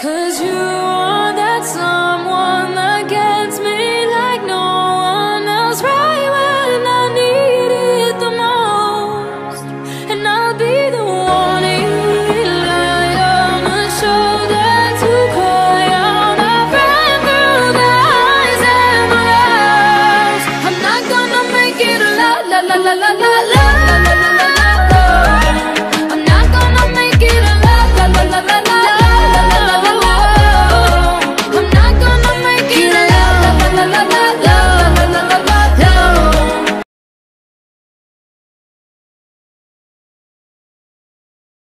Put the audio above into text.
Cause you la la la la la